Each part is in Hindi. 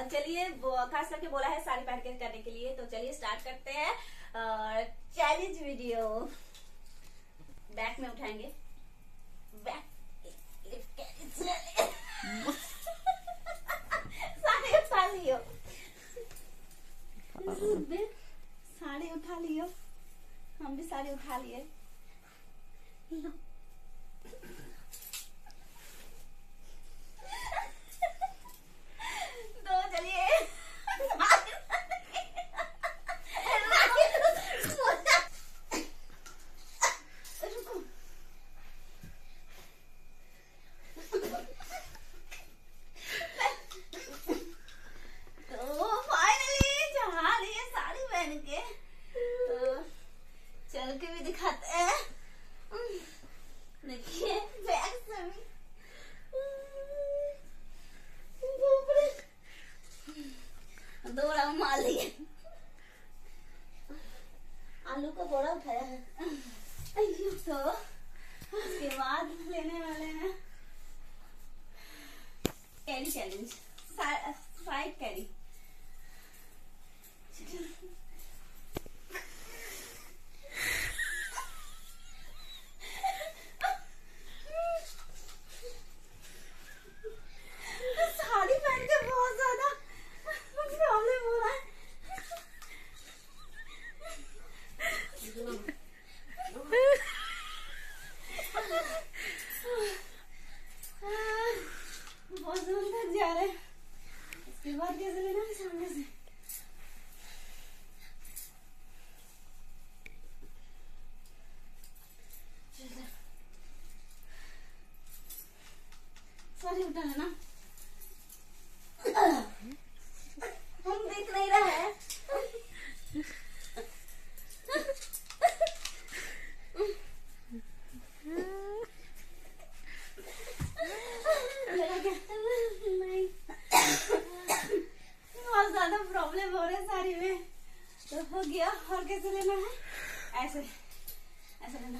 खास करके बोला है साड़ी पहन के करने के लिए तो चलिए स्टार्ट करते हैं। चैलेंज वीडियो बैक में उठाएँगे। बैक साड़ी उठा लियो। साड़ी उठा लियो। हम भी साड़ी उठा लिए लो तो चलिए तो फाइनली चढ़ा लिए साड़ी पहन के तो चल के भी दिखाते हैं देखिए बैग से भी बाप रे। दो राउंड मार लिए। आलू का बोरा उठाया है। तो उसके बाद लेने वाले हैं carry challenge fried carry sari पहन के बहुत ज़्यादा प्रॉब्लम हो रहा है बहुत दूर तक जा रहे हैं इसके बाद कैसे लेना है सामने से चलो। सारी उठा लेना हम देख नहीं रहे हैं नहीं बहुत ज़्यादा प्रॉब्लम हो रहा है साड़ी में तो हो गया। और कैसे लेना है? ऐसे ऐसे लेना।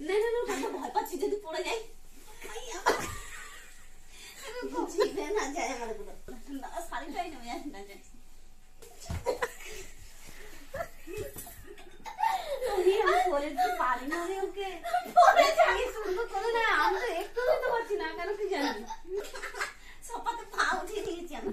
না না না মাথা ভয় পাচ্ছি যদি পড়ে যাই জিভে না যায় আমারগুলো না শাড়িটাই নেমে যায় না যায় সপাতে পা উঠিয়ে দিয়েছি আমি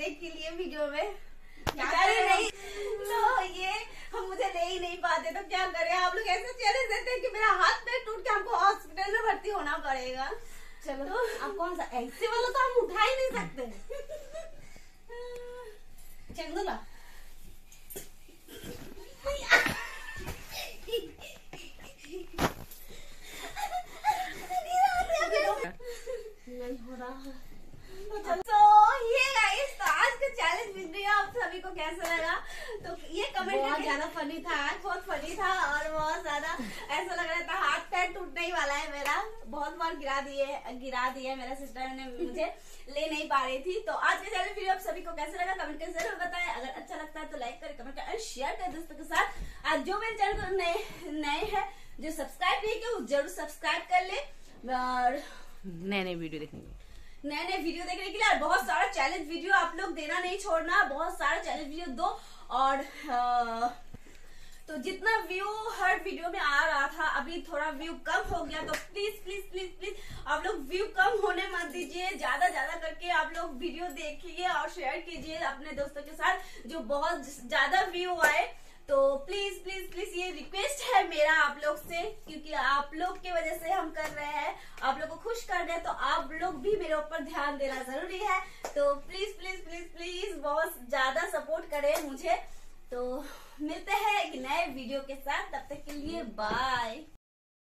देख के लिए वीडियो में। नहीं तो ये हम मुझे ले ही नहीं पाते। तो क्या करें? आप लोग ऐसे चैलेंज देते हैं कि मेरा हाथ पैर टूट के हमको हॉस्पिटल में भर्ती होना पड़ेगा। चलो तो अब कौन सा? ऐसे वाला तो हम उठा ही नहीं सकते। चंदुला नहीं हो रहा। है तो ये गाइस तो आज का चैलेंज वीडियो कैसा लगा? तो ये कमेंट बहुत ज़्यादा फनी था बहुत फनी था और बहुत ज़्यादा ऐसा लग रहा था हाथ पैर टूटने ही वाला है मेरा। बहुत बार गिरा दिए गिरा दिए मेरा सिस्टर ने मुझे। ले नहीं पा रही थी। तो आज के चैनल वीडियो आप सभी को कैसा लगा? कमेंट कर ज़रूर बताएँ। अगर अच्छा लगता है तो लाइक करें कमेंट करें शेयर करें दोस्तों के साथ। आज जो मेरे चैनल को नए नए हैं जो सब्सक्राइब नहीं किया ज़रूर सब्सक्राइब कर ले। और नए नए वीडियो देखने को नए नए वीडियो देखने के लिए और बहुत सारा चैलेंज वीडियो आप लोग देना नहीं छोड़ना बहुत सारा चैलेंज वीडियो दो और अ, तो जितना व्यू हर वीडियो में आ रहा था अभी थोड़ा व्यू कम हो गया तो प्लीज़ प्लीज़ प्लीज़ प्लीज़ आप लोग व्यू कम होने मत दीजिए ज़्यादा ज़्यादा करके आप लोग वीडियो देखिए और शेयर कीजिए अपने दोस्तों के साथ जो बहुत ज़्यादा व्यू आए। तो प्लीज़ प्लीज़ प्लीज़ ये रिक्वेस्ट है मेरा आप लोग से क्योंकि आप लोग की वजह से हम कर रहे हैं। आप लोग को खुश कर दे तो आप लोग भी मेरे ऊपर ध्यान देना ज़रूरी है। तो प्लीज़ प्लीज़ प्लीज़ प्लीज़ बहुत ज़्यादा सपोर्ट करें मुझे। तो मिलते हैं एक नए वीडियो के साथ, तब तक के लिए बाय